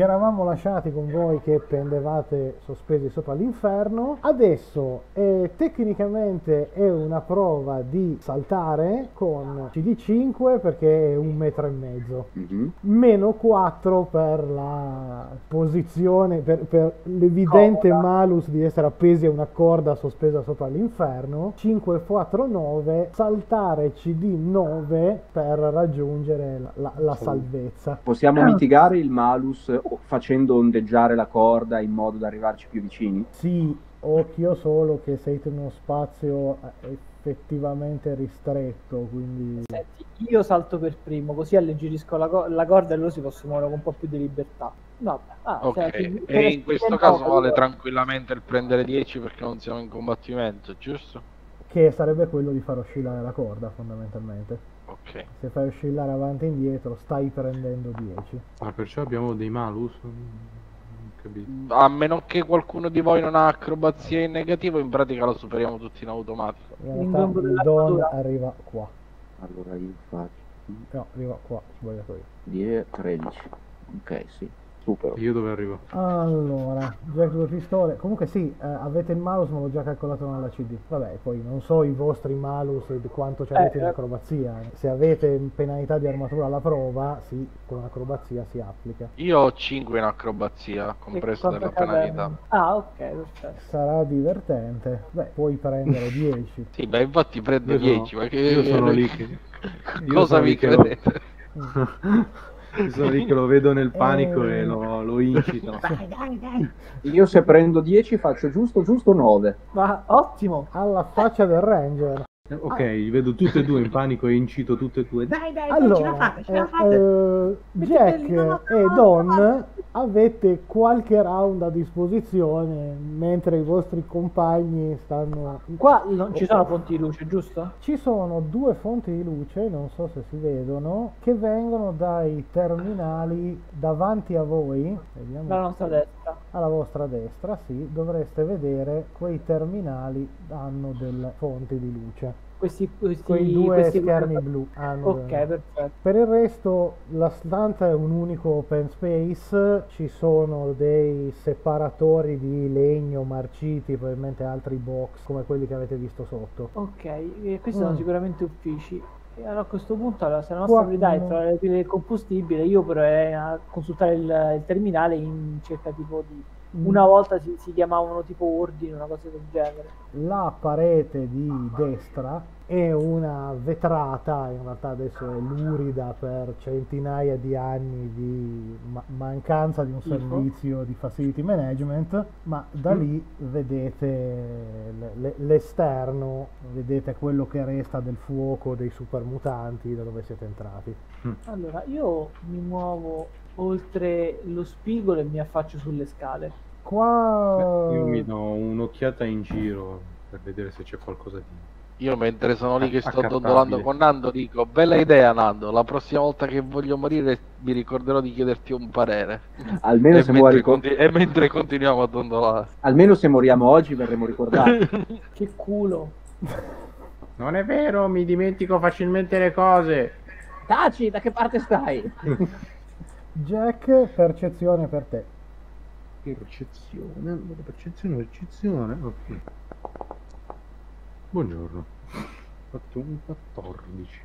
ci eravamo lasciati con voi che pendevate sospesi sopra l'inferno. Adesso eh, tecnicamente è una prova di saltare con CD5 perché è un metro e mezzo, Mhm. meno 4 per la posizione, per, per l'evidente Comoda. malus di essere appesi a una corda sospesa sopra l'inferno. 5, 4, 9, saltare CD9 per raggiungere la, la- la salvezza. Possiamo mitigare il malus facendo ondeggiare la corda in modo da arrivarci più vicini? Sì, occhio solo che sei in uno spazio eh, effettivamente ristretto, quindi Senti, io salto per primo, così alleggerisco la, co- la corda e loro si possono muovere con un po' più di libertà. Vabbè, ah, Ok, senti, per e in questo caso vale tranquillamente il prendere 10 perché non siamo in combattimento, giusto? Che sarebbe quello di far oscillare la corda fondamentalmente. Ok. Se fai oscillare avanti e indietro stai prendendo 10. Ah, perciò abbiamo dei malus? Capito. A meno che qualcuno di voi non ha acrobazia in negativo, in pratica lo superiamo tutti in automatico. In Il realtà il don arriva qua. Allora io faccio No, arriva qua, sbagliato io. 10, 13. Ok, sì, supero. Io dove arrivo? Allora, Jack due pistole. Comunque sì, eh, avete il malus, ma l'ho già calcolato nella CD. Vabbè, poi non so i vostri malus e di quanto ci avete Eh, in eh. acrobazia. Se avete penalità di armatura alla prova, sì, con acrobazia si applica. Io ho 5 in acrobazia, compresa della penalità. Ah, ok, perfetto. Sarà divertente. Beh, puoi prendere 10. Sì, beh, infatti prendo Io sono- 10, ma che... Io sono lì che... Cosa lo- credete? Sono lì che lo vedo nel panico e lo, lo incito. Io se prendo 10 faccio giusto giusto 9. Ma ottimo! Alla faccia del ranger. Ok, li vedo tutte e due in panico e incito tutte e due. Dai, Dai, dai, Allora, ce la fate, ce la eh, fate. eh, Jack e Don avete qualche round a disposizione mentre i vostri compagni stanno... Qua non ci sono fonti di luce, giusto? Ci sono due fonti di luce, non so se si vedono, che vengono dai terminali davanti a voi. Vediamo Dalla nostra destra. alla vostra destra, sì, dovreste vedere quei terminali hanno delle fonti di luce. Questi, questi, Quei due questi- schermi blu hanno Ok, delle- perfetto. Per il resto la stanza è un unico open space, ci sono dei separatori di legno marciti, probabilmente altri box come quelli che avete visto sotto. Ok, e questi Mm. sono sicuramente uffici. E allora a questo punto, allora, se la nostra priorità è trovare le pile del combustibile, io proverei a consultare il, il terminale in cerca tipo di... Mm. Una volta si, si chiamavano tipo ordini, una cosa del genere. La parete di destra è una vetrata, in realtà adesso è lurida per centinaia di anni di ma- mancanza di un servizio di facility management, ma da lì vedete le- le- l'esterno, vedete quello che resta del fuoco dei supermutanti da dove siete entrati. Allora, io mi muovo oltre lo spigolo e mi affaccio sulle scale. Qua Io mi do un'occhiata in giro per vedere se c'è qualcosa di... Io mentre sono lì che sto dondolando con Nando dico, bella idea Nando, la prossima volta che voglio morire mi ricorderò di chiederti un parere. Almeno E se, mentre, muori co- conti- e mentre continuiamo a dondolare. almeno se moriamo oggi verremo ricordati. Che culo! Non è vero, mi dimentico facilmente le cose. Taci, da che parte stai? Jack, percezione per te. Percezione, percezione, percezione, ok. Buongiorno. Ho fatto un 14.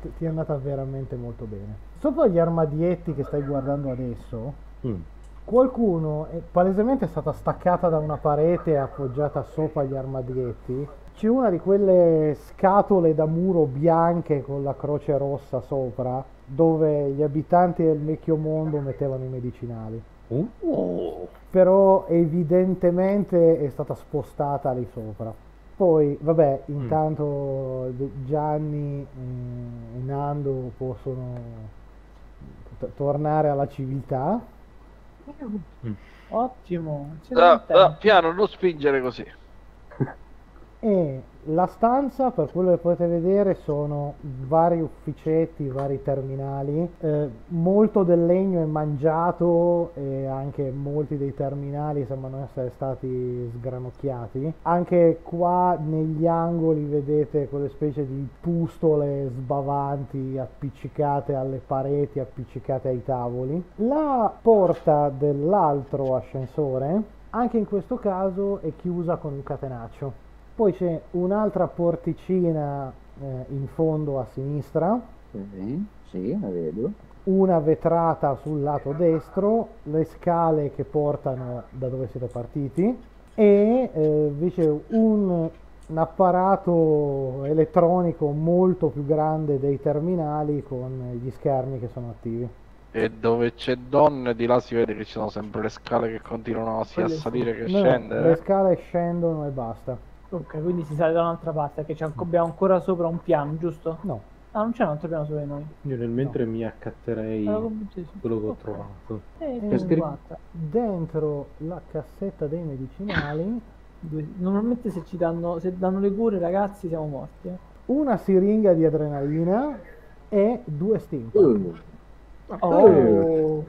Ti ti è andata veramente molto bene. Sopra gli armadietti che stai guardando adesso, Mm. qualcuno è palesemente stata staccata da una parete e appoggiata sopra gli armadietti. C'è una di quelle scatole da muro bianche con la croce rossa sopra, dove gli abitanti del vecchio mondo mettevano i medicinali. Oh. Però evidentemente è stata spostata lì sopra. Poi, vabbè, intanto Gianni eh, e Nando possono t- tornare alla civiltà. Ottimo! Ah, ah, piano, non spingere così. E la stanza, per quello che potete vedere, sono vari ufficetti, vari terminali. Eh, molto del legno è mangiato e anche molti dei terminali sembrano essere stati sgranocchiati. Anche qua negli angoli vedete quelle specie di pustole sbavanti appiccicate alle pareti, appiccicate ai tavoli. La porta dell'altro ascensore, anche in questo caso, è chiusa con un catenaccio. Poi c'è un'altra porticina eh, in fondo a sinistra, Sì, sì, la vedo. una vetrata sul lato destro, le scale che portano da dove siete partiti e eh, invece un, un apparato elettronico molto più grande dei terminali con gli schermi che sono attivi. E dove c'è donne, di là si vede che ci sono sempre le scale che continuano sia a salire che no, scendere. le scale scendono e basta. Ok, quindi si sale da un'altra parte, perché c'è- abbiamo ancora sopra un piano, giusto? No, Ah, non c'è un altro piano sopra di noi. Io nel mentre mi accatterei sì. quello che ho Ok. trovato. Eh, Che tu scri- guarda, dentro la cassetta dei medicinali Normalmente se ci danno, se danno le cure ragazzi siamo morti. eh. una siringa di adrenalina e due steam. Uh, Oh,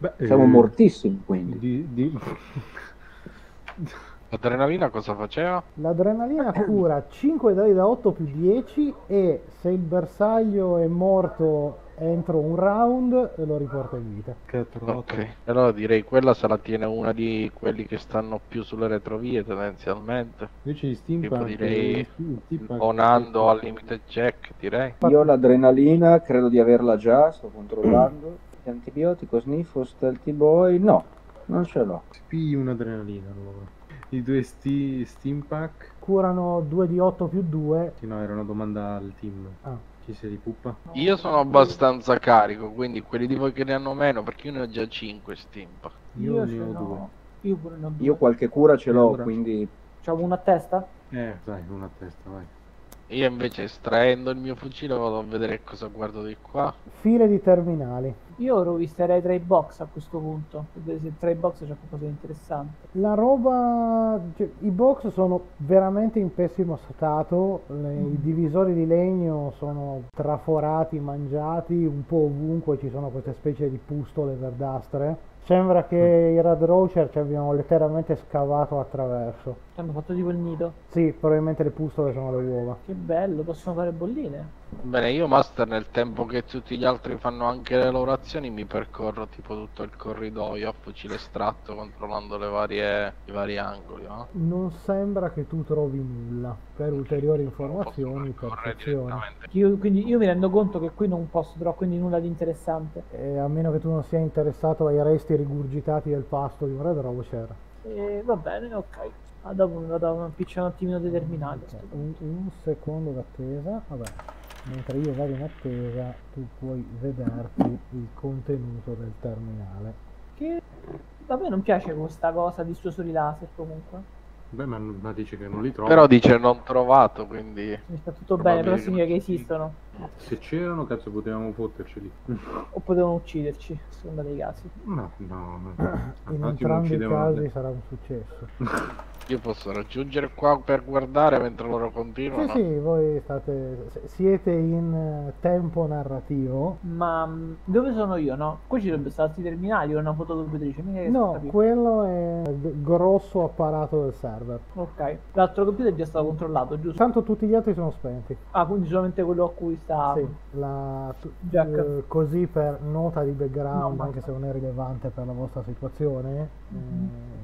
Beh, siamo eh, mortissimi quindi. Di, di... L'adrenalina cosa faceva? L'adrenalina cura 5 dadi da 8 più 10 e se il bersaglio è morto entro un round lo riporta in vita. che trovato. Ok, allora direi quella se la tiene una di quelli che stanno più sulle retrovie tendenzialmente. Invece di steampunk Tipo direi Bonando al limite jack, direi. Io l'adrenalina credo di averla già, sto controllando. Antibiotico, sniffo, stealthy boy, no, non ce l'ho. Spii un'adrenalina allora. I due sti, steampack? Curano 2 di 8 più 2. Sì, no, era una domanda al team. Ah. Ci sei di puppa? Io sono abbastanza carico, quindi quelli di voi che ne hanno meno, perché io ne ho già 5 stimp. Io, ne ce ho n'ho- due. Io pure ne ho due. Io qualche cura ce l'ho, Allora. quindi C'avevo una a testa? Eh, dai, una a testa, vai. Io invece estraendo il mio fucile vado a vedere cosa guardo di qua. File di terminali. Io rovisterei tra i box a questo punto, per vedere se tra i box c'è qualcosa di interessante. La roba, cioè, i box sono veramente in pessimo stato, le- i divisori di legno sono traforati, mangiati, un po' ovunque ci sono queste specie di pustole verdastre. Sembra che i Rad Roacher ci abbiano letteralmente scavato attraverso. Hanno fatto tipo il nido. Sì, probabilmente le pustole sono le uova. Che bello, possono fare bolline. Bene, io master nel tempo che tutti gli altri fanno anche le loro azioni mi percorro tipo tutto il corridoio a fucile estratto controllando le varie, i vari angoli. No? Non sembra che tu trovi nulla. Per ulteriori informazioni. Io, quindi io mi rendo conto che qui non posso trovare quindi nulla di interessante. E a meno che tu non sia interessato ai resti rigurgitati del pasto di un Red Roacher. E va bene, ok. Ah, dopo mi vado a impicciare un attimino dei terminali. a sto Ok, punto. Un, un secondo d'attesa. Vabbè, mentre io vado in attesa, tu puoi vederti il contenuto del terminale. Che a me non piace questa cosa di suosori laser comunque. Beh, ma, ma dice che non li trovo. Però dice non trovato, quindi Mi sta tutto bene, però significa che esistono. Se c'erano, cazzo, potevamo fotterceli. O potevano ucciderci, a seconda dei casi. No, no, no. In entrambi i casi sarà un successo. io posso raggiungere qua per guardare mentre loro Sì, continuano. sì, voi state, siete in eh, tempo narrativo. Ma mh, dove sono io, no? Qui ci dovrebbe stare altri terminali o una fotocopiatrice. mica No, quello è il grosso apparato del server. Ok, l'altro computer è già stato controllato, giusto? Tanto tutti gli altri sono spenti. Ah, quindi solamente quello a cui sta... Sì, la, eh, così per nota di background, No, anche se non è rilevante per la vostra situazione, eh,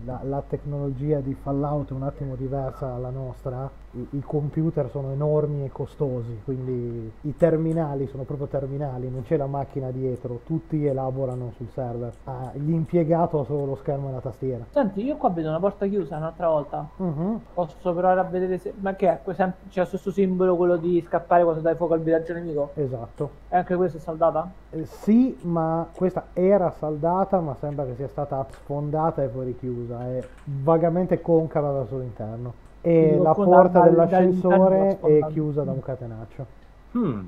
la, la tecnologia di Fallout è un attimo diversa dalla nostra. I, I computer sono enormi e costosi, quindi i terminali sono proprio terminali, non c'è la macchina dietro, tutti elaborano sul server. Ah, l'impiegato ha solo lo schermo e la tastiera. Senti, io qua vedo una porta chiusa un'altra volta. Mhm. Posso provare a vedere se... Ma che è? C'è lo stesso simbolo, quello di scappare quando dai fuoco al villaggio nemico? Esatto. E anche questa è saldata? Eh, sì, ma questa era saldata, ma sembra che sia stata sfondata e poi richiusa. È vagamente concava verso l'interno. E Quindi la porta dell'ascensore è chiusa da un catenaccio. Hmm.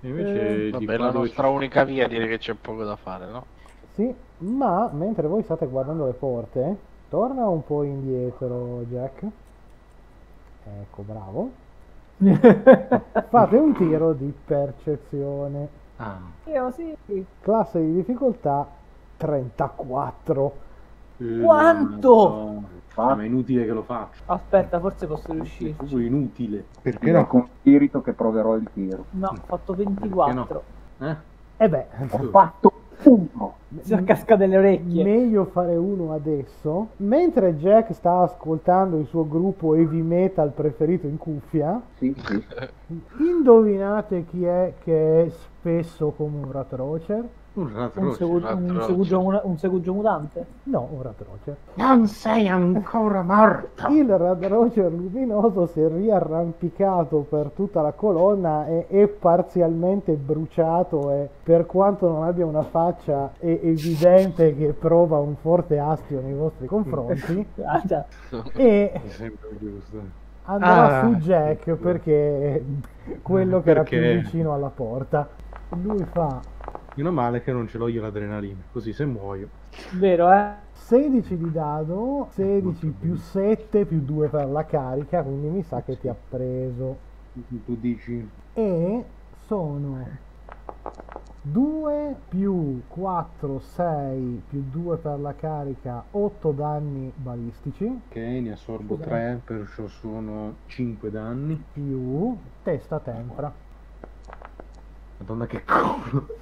Invece Eh, Vabbè, la nostra ci- unica via direi che c'è poco da fare, no? Sì, ma mentre voi state guardando le porte, torna un po' indietro, Jack. Ecco, bravo. Fate un tiro di percezione. Ah, Io sì. Classe di difficoltà 34. eh, Quanto? Ah, ma è inutile che lo faccia. Aspetta, forse posso È riuscire. proprio inutile. Perché no? Con spirito che proverò il tiro. No, ho fatto Perché 24. no? Eh? E beh, Ho fatto uno. Si casca delle orecchie. meglio fare uno adesso. Mentre Jack sta ascoltando il suo gruppo heavy metal preferito in cuffia, Sì, sì. indovinate chi è che è spesso come un rat? Un Un, ratro. segu- un, Ratroce. segugio, un segugio mutante? No, un rat rocher. Non sei ancora morto. Il Red Roger luminoso si è riarrampicato per tutta la colonna e è parzialmente bruciato e per quanto non abbia una faccia è evidente che prova un forte astio nei vostri confronti Ah, già. e È sempre giusto. andrà Ah. su Jack perché è quello che era più vicino alla porta. Lui fa Meno male che non ce l'ho io l'adrenalina, così se muoio. Vero, eh? 16 di dado, 16 più 7 più 2 per la carica, quindi mi sa che ti ha preso. Tu dici e sono 2 più 4, 6 più 2 per la carica, 8 danni balistici che ne assorbo 3, perciò sono 5 danni. più testa tempra. Madonna che culo.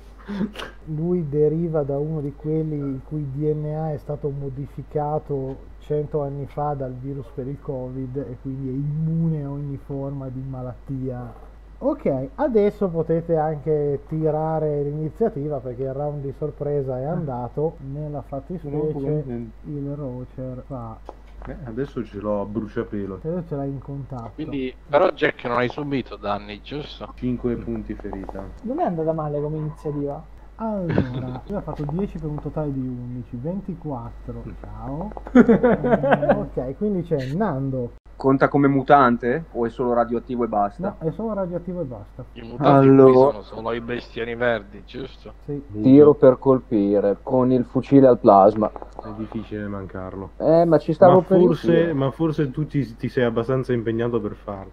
Lui deriva da uno di quelli il cui DNA è stato modificato 100 anni fa dal virus per il Covid e quindi è immune a ogni forma di malattia. Ok, adesso potete anche tirare l'iniziativa perché il round di sorpresa è andato. Nella fattispecie il Rocher fa. Eh, adesso ce l'ho a bruciapelo. Adesso ce l'hai in contatto. Quindi, però Jack non hai subito danni, giusto? 5 punti ferita. Non è andata male come iniziativa. Allora, io ho fatto 10 per un totale di 11, 24. Ciao. Eh, ok, quindi c'è Nando. Conta come mutante o è solo radioattivo e basta? No, è solo radioattivo e basta. I mutanti qui Allora- sono solo i bestioni verdi, giusto? Sì. Tiro per colpire con il fucile al plasma. È difficile mancarlo. Eh, ma ci stavo Ma per forse, ma forse tu ti, ti sei abbastanza impegnato per farlo.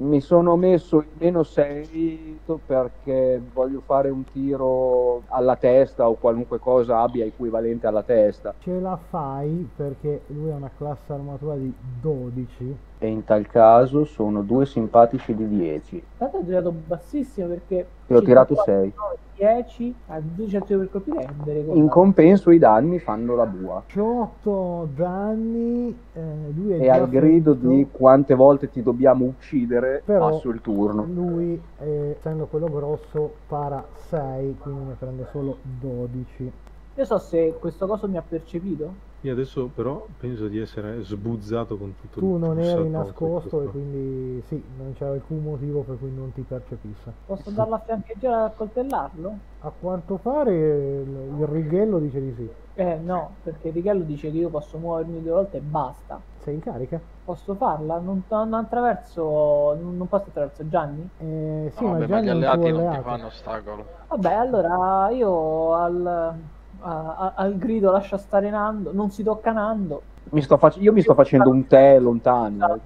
Mi sono messo il meno 6 perché voglio fare un tiro alla testa o qualunque cosa abbia equivalente alla testa. Ce la fai perché lui ha una classe armatura di 12. E in tal caso sono due simpatici di 10. Tanto ho tirato bassissimo perché... E ho tirato 54, 6. 10, a 12 tiro per colpire In compenso i danni fanno la bua. 18 danni. eh, lui è E al grido di quante volte ti dobbiamo uccidere, Però- passo il turno. Lui, eh, essendo quello grosso, para 6, quindi ne prende solo 12. Io so se questo coso mi ha percepito. Io adesso però penso di essere sbuzzato con tutto Tu il non pulsatore eri nascosto e quindi sì, non c'era alcun motivo per cui non ti percepisse. Posso andarlo a fiancheggiare e accoltellarlo? A quanto pare il, il righello dice di sì. Eh no, perché Righello dice che io posso muovermi due volte e basta. Sei in carica? Posso farla? Non, non attraverso. Non, non passo attraverso Gianni? Eh, sì, No, ma vabbè, già ma gli alleati non ti fanno ostacolo. Vabbè, allora io al, a- al grido lascia stare Nando, non si tocca Nando. Mi sto fac- io mi sto facendo un tè lontano.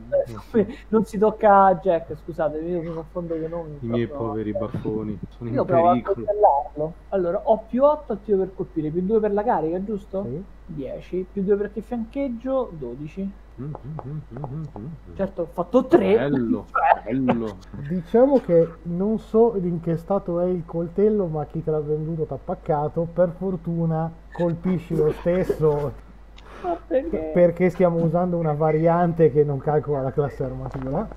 eh. Non si tocca Jack, scusate, io mi confondo con i nomi. I miei poveri baffoni sono Io in pericolo. Allora, ho più 8 al tiro per colpire, più 2 per la carica, giusto? Sì. 10, più 2 perché fiancheggio, 12. Mm, mm, mm, mm, mm, mm. Certo, ho fatto 3. Bello, bello. Diciamo che non so in che stato è il coltello, ma chi te l'ha venduto t'ha paccato. Per fortuna colpisci lo stesso Ma perché? perché stiamo usando una variante che non calcola la classe armatura.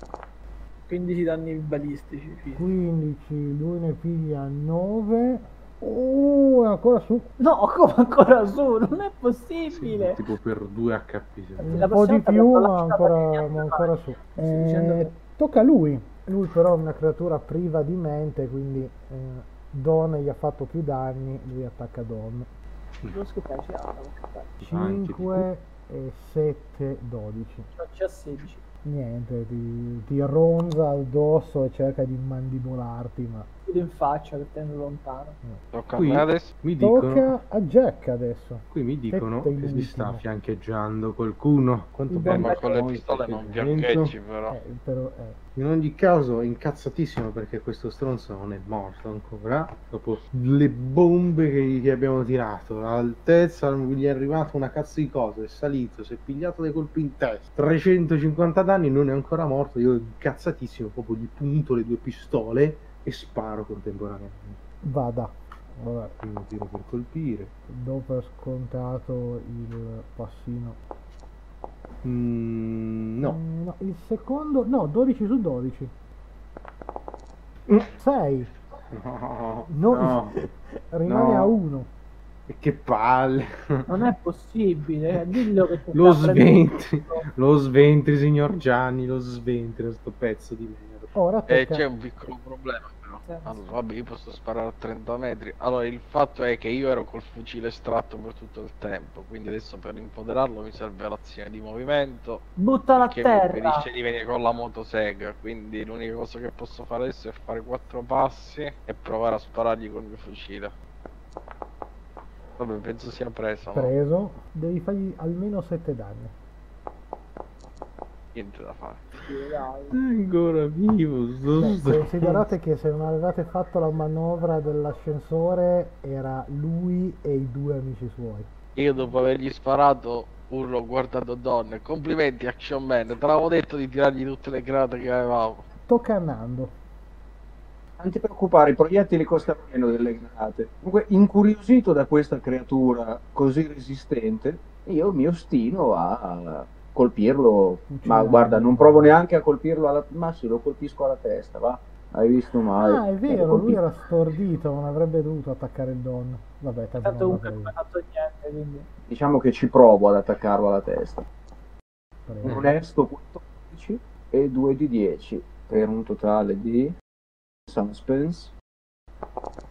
15 danni balistici. sì. 15, lui ne piglia 9. Oh, è ancora su. No, come ancora su? Non è Sì, possibile. tipo per 2 HP. Un po' di più, ma ancora, ancora su. Eh, tocca a lui. Lui però è una creatura priva di mente, quindi eh, Don gli ha fatto più danni, lui attacca Don. Devo ascoltare, ci ha, devo ascoltare. Anche di 5 e 7, 12. No, c'è a 16. Niente, ti, ti ronza addosso e cerca di mandibolarti, ma in faccia per tenerlo lontano. Tocca Qui- a me adesso. Mi dicono, Tocca a Jack adesso. qui mi dicono che in si sta fiancheggiando qualcuno. Quanto Eh, bello ma con le pistole non fiancheggi però. Eh, però, eh, In ogni caso, incazzatissimo perché questo stronzo non è morto ancora. Dopo le bombe che gli abbiamo tirato, all'altezza gli è arrivata una cazzo di cosa. È salito, si è pigliato dei colpi in testa. 350 danni, non è ancora morto. Io incazzatissimo, proprio gli punto le due pistole e sparo contemporaneamente. vada. Vabbè, Primo tiro per colpire. do per scontato il passino. Mm, no, Mm, no, il secondo, no, 12 su 12. Mm. 6. no, Non- no. Rimane No. a 1. E che palle. Non è possibile, eh, dillo che Lo sventri, lo sventri, signor Gianni, lo sventri, sto pezzo di merda. Ora E tocca c'è un piccolo problema però. Sì. Allora, vabbè, io posso sparare a 30 metri. Allora, il fatto è che io ero col fucile estratto per tutto il tempo, quindi adesso per impoderarlo mi serve l'azione di movimento Buttalo a che mi terra. impedisce di venire con la motosega. Quindi l'unica cosa che posso fare adesso è fare quattro passi e provare a sparargli con il mio fucile. Vabbè, penso sia preso, no? preso. Devi fargli almeno 7 danni. Niente da fare. Dai. Ancora vivo, sto Beh, stronzo. considerate che se non avevate fatto la manovra dell'ascensore era lui e i due amici suoi. Io dopo avergli sparato urlo ho guardato donne. Complimenti Action Man, te l'avevo detto di tirargli tutte le granate che avevamo. Tocca a Nando. Non ti preoccupare, i proiettili costano meno delle granate. Comunque, incuriosito da questa creatura così resistente, io mi ostino a colpirlo. Ma guarda, non provo neanche a colpirlo alla... Ma sì, lo colpisco alla testa, va? Hai visto mai? Ah, è vero, lui era stordito, non avrebbe dovuto attaccare il Don. Vabbè, tanto non ha fatto niente, quindi... Diciamo che ci provo ad attaccarlo alla testa. preso. Un onesto 14 e 2 di 10 per un totale di suspense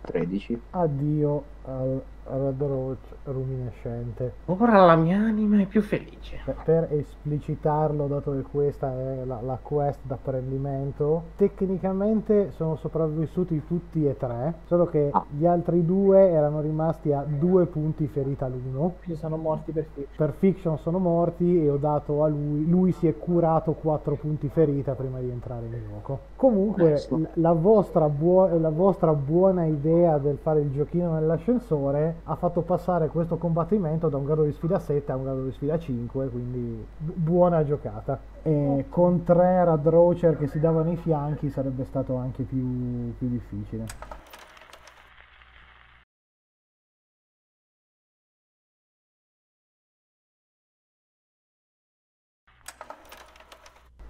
13. Addio al Red Roach ruminescente. Ora la mia anima è più felice. Per, per esplicitarlo, dato che questa è la, la quest d'apprendimento, tecnicamente sono sopravvissuti tutti e tre, solo che Ah. gli altri due erano rimasti a due punti ferita l'uno. Quindi sono morti per fiction. Per fiction sono morti e ho dato a lui, lui si è curato 4 punti ferita prima di entrare in gioco. Comunque la vostra, buo- la vostra buona idea del fare il giochino nell'ascensore ha fatto passare questo combattimento da un grado di sfida 7 a un grado di sfida 5, quindi bu- buona giocata. E con tre Radrocher che si davano i fianchi sarebbe stato anche più, più difficile.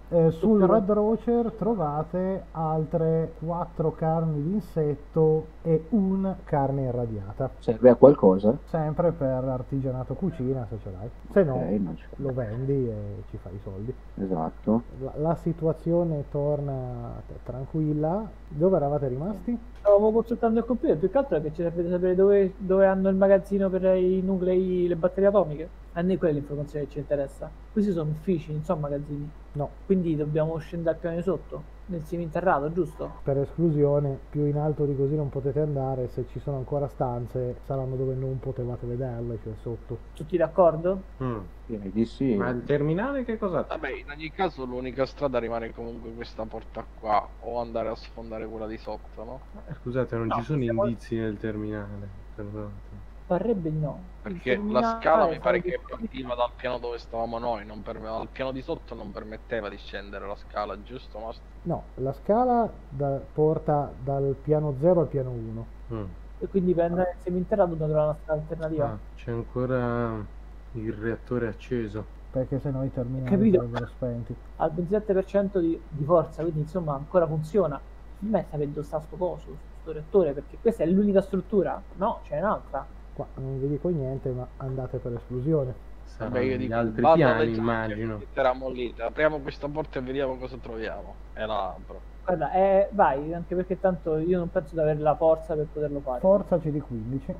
Eh, sul Red Rocher trovate altre 4 carni d'insetto e un carne irradiata. Serve a qualcosa? Sempre per artigianato cucina se ce l'hai. Se no, Ok, non c'è. lo vendi e ci fai i soldi. Esatto. La, la situazione torna tranquilla. Dove eravate rimasti? Stavamo consultando il computer, più che altro che ci serve di sapere dove, dove hanno il magazzino per i nuclei, le batterie atomiche. A noi quella è l'informazione che ci interessa. Questi sono uffici, non sono magazzini. No, Quindi dobbiamo scendere al piano di sotto, nel seminterrato, giusto? per esclusione, più in alto di così non potete andare. Se ci sono ancora stanze, saranno dove non potevate vederle, cioè sotto. Tutti d'accordo? Mm. Direi di sì. Ma il terminale che cosa c'è? Vabbè, in ogni caso l'unica strada rimane comunque questa porta qua o andare a sfondare quella di sotto, no? Scusate, non No, ci sono siamo- indizi nel terminale. Perdonate. Parrebbe di no. Il Perché la scala mi pare che partiva dal piano dove stavamo noi, non perme- al piano di sotto non permetteva di scendere la scala, giusto? Ma No, la scala da- porta dal piano 0 al piano 1. Mm. E quindi per andare nel seminterrato dobbiamo trovare una strada alternativa. Ah, c'è ancora il reattore acceso. Perché se no i terminali Capito. sarebbero spenti. Al 27% di, di forza, quindi insomma ancora funziona. A me sapere dove sta sto coso, sto reattore, perché questa è l'unica struttura? No, c'è un'altra. Qua non vi dico niente, ma andate per esclusione. Saranno Vabbè, io gli dico, altri piani, immagino. Metteranno lì, apriamo questa porta e vediamo cosa troviamo. E la apro. Guarda, eh, vai, anche perché tanto io non penso di avere la forza per poterlo fare. Forza CD15.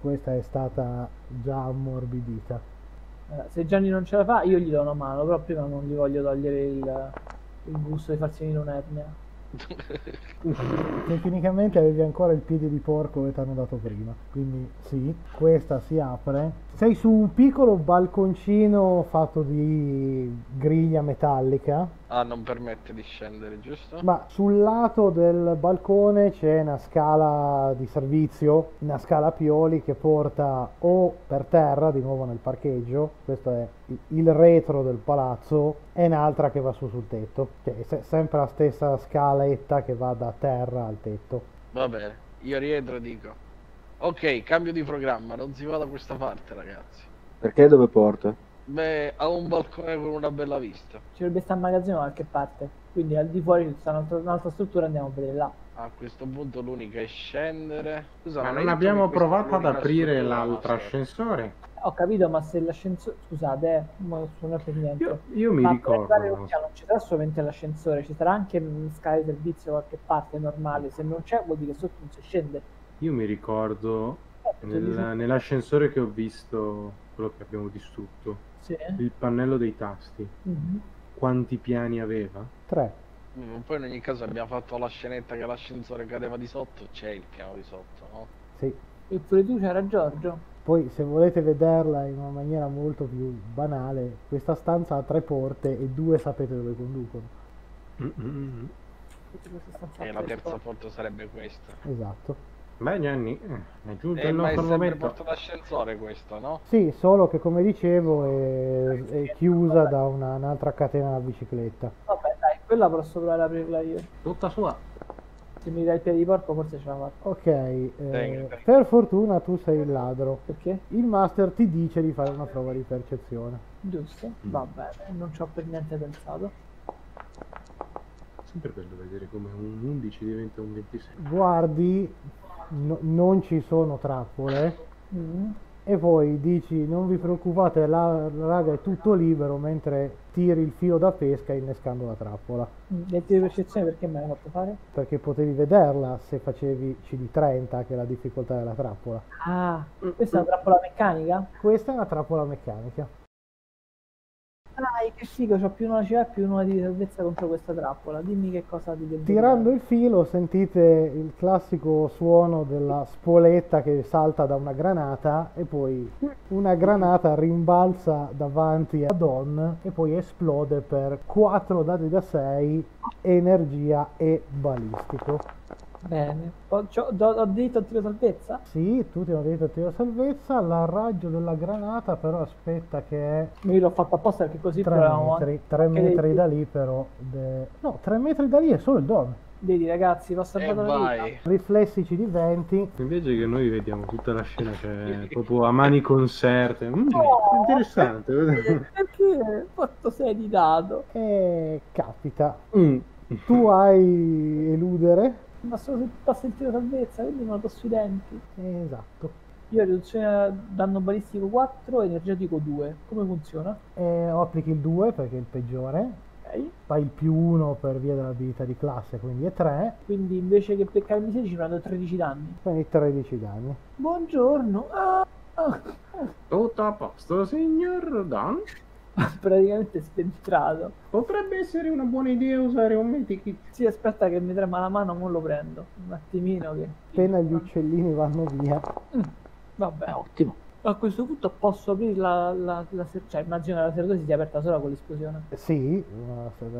Questa è stata già ammorbidita. Se Gianni non ce la fa, io gli do una mano, però prima non gli voglio togliere il, il gusto di farsi venire un'ernia. Tecnicamente avevi ancora il piede di porco che ti hanno dato prima, quindi sì, questa si apre. Sei su un piccolo balconcino fatto di griglia metallica, ah, non permette di scendere, giusto? ma sul lato del balcone c'è una scala di servizio, una scala a pioli che porta o per terra, di nuovo nel parcheggio, questo è il- retro del palazzo, e un'altra che va su sul tetto, che è se- sempre la stessa scaletta che va da terra al tetto. Va bene, io rientro e dico. Ok, cambio di programma, non si va da questa parte, ragazzi. Perché dove porta? Beh, ha un balcone con una bella vista. Ci dovrebbe stare un magazzino da qualche parte. Quindi al di fuori c'è un'altra, un'altra struttura, andiamo a vedere là. A questo punto l'unica è scendere. Scusa, Ma non abbiamo provato ad aprire l'altro ascensore? Ho capito, ma se l'ascensore. Scusate, eh, non è per niente. Io, io mi ma per ricordo. piano non ci sarà solamente l'ascensore, ci sarà anche scala di servizio da qualche parte normale. Se non c'è, vuol dire che sotto non si scende. Io mi ricordo dici- nel- nell'ascensore che ho visto, quello che abbiamo distrutto, Sì. il pannello dei tasti. Mhm. Quanti piani aveva? Tre. Mm, Poi in ogni caso abbiamo fatto la scenetta che l'ascensore cadeva di sotto, c'è il piano di sotto, no? Sì. E pure tu c'era Giorgio. Poi se volete vederla in una maniera molto più banale, questa stanza ha tre porte e due sapete dove conducono. Stanze E la terza porta sarebbe questa. Esatto. Beh, Gianni, eh, è giunto Eh, il nostro momento. porta d'ascensore questa, no? Sì, solo che come dicevo è, è chiusa da una- un'altra catena a bicicletta. Vabbè, dai, quella posso provare ad aprirla io. Tutta sua. Se mi dai il piede di porco, forse ce la faccio. Ok, eh, Dai, dai. per fortuna tu sei il ladro. Perché? Il master ti dice di fare una prova di percezione. Giusto? Va bene, non ci ho per niente pensato. Sempre bello vedere come un 11 diventa un 26. Guardi, no- non ci sono trappole. Mm. E poi dici non vi preoccupate, la la raga è tutto libero mentre tiri il filo da pesca innescando la trappola. Mm, Le tue percezioni perché me l'hai fatto fare? Perché potevi vederla se facevi CD30, che è la difficoltà della trappola. Ah, questa è una trappola meccanica? Questa è una trappola meccanica. Dai, che figo, c'ho più una CA più una di salvezza contro questa trappola. Dimmi che cosa ti devo Tirando il filo sentite il classico suono della spoletta che salta da una granata e poi una granata rimbalza davanti a Don e poi esplode per 4 dadi da 6, energia e balistico. Bene. Ho, do- ho diritto a tiro salvezza? Sì, tutti hanno detto tiro salvezza, l'arraggio della granata però aspetta che è Io l'ho fatto apposta perché così 3 proviamo metri, anche 3 dei- metri da lì però... de- No, 3 metri da lì è solo il Don. Vedi ragazzi, ho E salvato la vita. vai. Riflessici di 20, Invece che noi vediamo tutta la scena, cioè proprio a mani conserte. Mm, Oh. interessante. Perché? Ho fatto 6 di dado. e capita. Mm. Tu hai eludere. Ma solo se passa il tiro salvezza, quindi me lo do sui denti. Esatto. Io ho riduzione a danno balistico 4, energetico 2. Come funziona? E applichi il 2 perché è il peggiore. Ok. Fai il più 1 per via dell'abilità di classe, quindi è 3. Quindi invece che beccarmi 16 prendo 13 danni. Quindi 13 danni. Buongiorno. Ah, ah. Tutto a posto, signor Don. Praticamente sventrato. Potrebbe essere una buona idea usare un medikit. Sì, aspetta che mi trema la mano, non lo prendo. Un attimino che... Appena gli uccellini vanno via. Vabbè. Ottimo. A questo punto posso aprire la... la, la cioè immagino che la serratura si sia aperta solo con l'esplosione. Sì,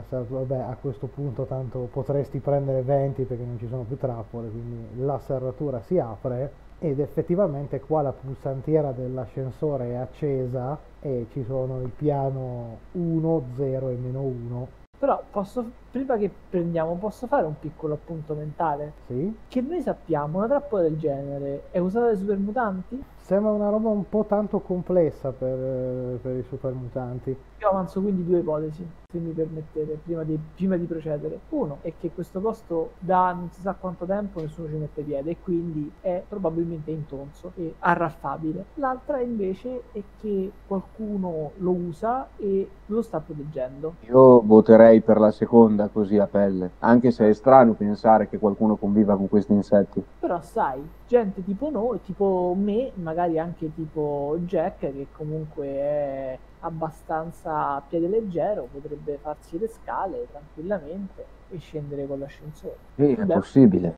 vabbè, a questo punto tanto potresti prendere 20 perché non ci sono più trappole, quindi la serratura si apre ed effettivamente qua la pulsantiera dell'ascensore è accesa e ci sono il piano 1, 0 e meno 1. Però posso, prima che prendiamo, posso fare un piccolo appunto mentale? Sì? Che noi sappiamo, una trappola del genere è usata dai supermutanti? Sembra una roba un po' tanto complessa per, eh, per i supermutanti. Io avanzo quindi due ipotesi, se mi permettete, prima di, prima di procedere. Uno è che questo posto da non si sa quanto tempo nessuno ci mette piede e quindi è probabilmente intonso e arraffabile. L'altra invece è che qualcuno lo usa e lo sta proteggendo. Io voterei per la seconda così a pelle, anche se è strano pensare che qualcuno conviva con questi insetti. Però sai, gente tipo noi, tipo me, magari anche tipo Jack, che comunque è abbastanza a piede leggero, potrebbe farsi le scale tranquillamente e scendere con l'ascensore. Sì, è possibile.